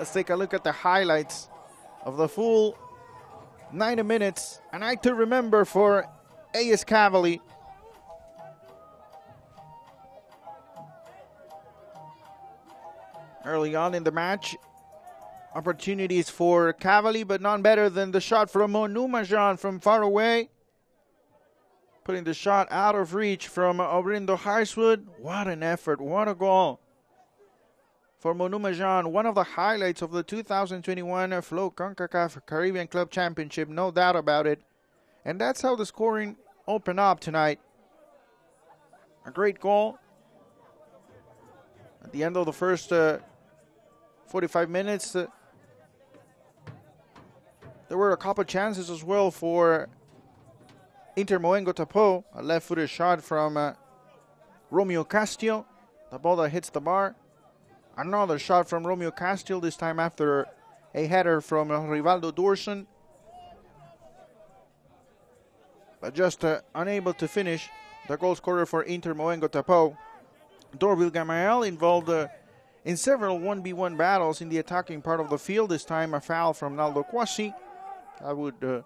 Let's take a look at the highlights of the full 90 minutes. A night to remember for AS Cavaly. Early on in the match, opportunities for Cavaly, but none better than the shot from Monumajan from far away. Putting the shot out of reach from Obrindo Highswood. What an effort, what a goal for Monumajan, one of the highlights of the 2021 Flow CONCACAF Caribbean Club Championship, no doubt about it. And that's how the scoring opened up tonight. A great goal. At the end of the first uh, 45 minutes, uh, there were a couple chances as well for Inter Moengotapoe, a left footed shot from uh, Romeo Castillo. The ball that hits the bar. Another shot from Romeo Castillo, this time after a header from Rivaldo Dorson. But just uh, unable to finish the goal scorer for Inter Moengotapoe. Dorville Gamael involved uh, in several 1v1 battles in the attacking part of the field. This time a foul from Naldo Quasi. That would uh,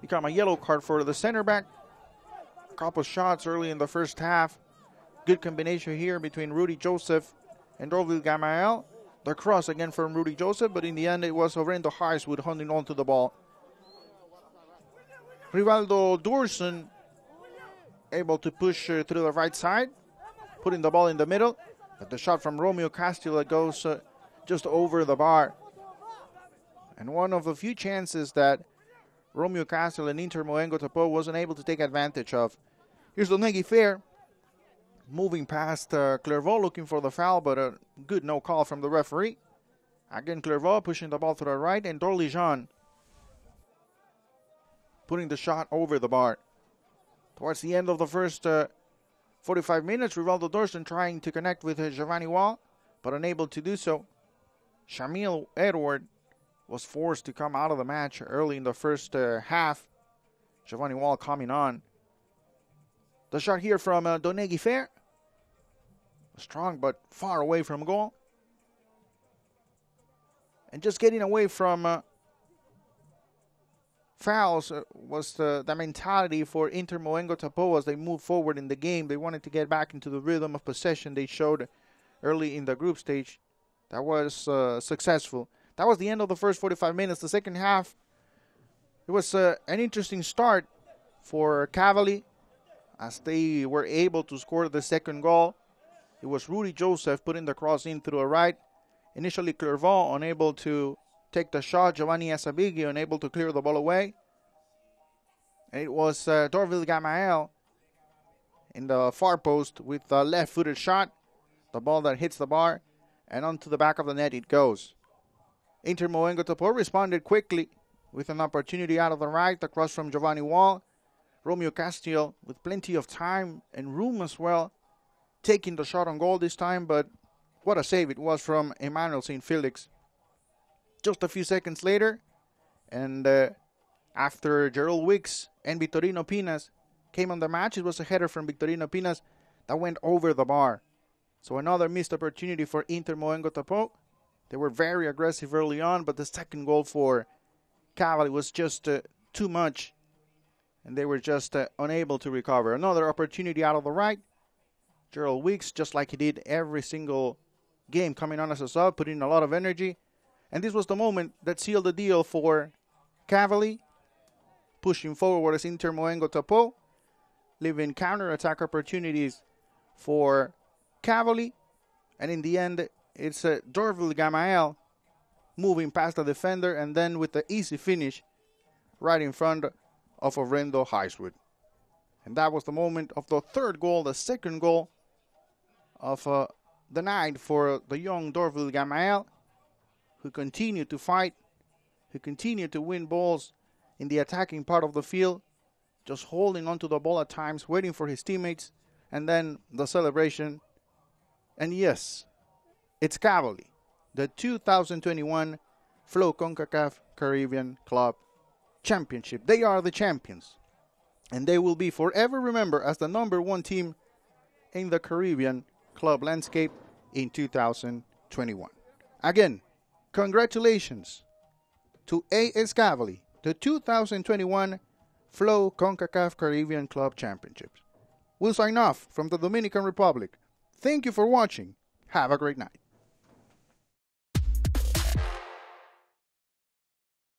become a yellow card for the center back. A couple shots early in the first half. Good combination here between Rudy Joseph and Dorville Gamael. The cross again from Rudy Joseph, but in the end it was Orlando Highswood holding on to the ball. Rivaldo Dorson able to push uh, through the right side, putting the ball in the middle. But the shot from Romeo Castillo goes uh, just over the bar. And one of the few chances that Romeo Castillo and Inter Moengotapoe wasn't able to take advantage of. Here's Donegui Fair moving past uh, Clervaux looking for the foul, but a good no call from the referee. Again, Clervaux pushing the ball to the right, and Dorlijan putting the shot over the bar. Towards the end of the first uh, 45 minutes, Rivaldo Dorson trying to connect with uh, Giovanni Wall, but unable to do so. Shamil Edward was forced to come out of the match early in the first uh, half. Giovanni Wall coming on. The shot here from uh, Donegui Fair strong but far away from goal. And just getting away from uh, fouls uh, was the, the mentality for Inter Moengotapoe as they moved forward in the game. They wanted to get back into the rhythm of possession they showed early in the group stage. That was uh, successful. That was the end of the first 45 minutes. The second half, it was uh, an interesting start for Cavaly as they were able to score the second goal. It was Rudy Joseph putting the cross in through a right. Initially, Clervaux unable to take the shot. Giovanni Asabigi unable to clear the ball away. It was uh, Dorville Gamael in the far post with a left footed shot. The ball that hits the bar and onto the back of the net it goes. Inter Moengotapoe responded quickly with an opportunity out of the right, across from Giovanni Wall. Romeo Castillo with plenty of time and room as well taking the shot on goal this time, but what a save it was from Emmanuel St. Felix. Just a few seconds later, and uh, after Gerald Wicks and Victorino Pinas came on the match, it was a header from Victorino Pinas that went over the bar. So another missed opportunity for Inter Moengotapoe. They were very aggressive early on, but the second goal for Cavaly was just uh, too much, and they were just uh, unable to recover. Another opportunity out of the right. Gerald Weeks, just like he did every single game, coming on as a sub, putting in a lot of energy. And this was the moment that sealed the deal for Cavaly, pushing forward as Inter Moengotapoe, leaving counter attack opportunities for Cavaly. And in the end, it's uh, Dorville Gamael moving past the defender and then with the easy finish right in front of Orlando Highswood. And that was the moment of the third goal, the second goal of uh, the night for the young Dorville Gamael, who continued to fight, who continued to win balls in the attacking part of the field, just holding onto the ball at times, waiting for his teammates, and then the celebration. And yes, it's Cavaly, the 2021 Flow CONCACAF Caribbean Club Championship. They are the champions, and they will be forever remembered as the number one team in the Caribbean club landscape in 2021. Again, congratulations to AS Cavaly, the 2021 Flow CONCACAF Caribbean Club Championships. We'll sign off from the Dominican Republic. Thank you for watching. Have a great night.